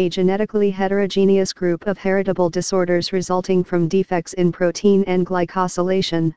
a genetically heterogeneous group of heritable disorders resulting from defects in protein and glycosylation.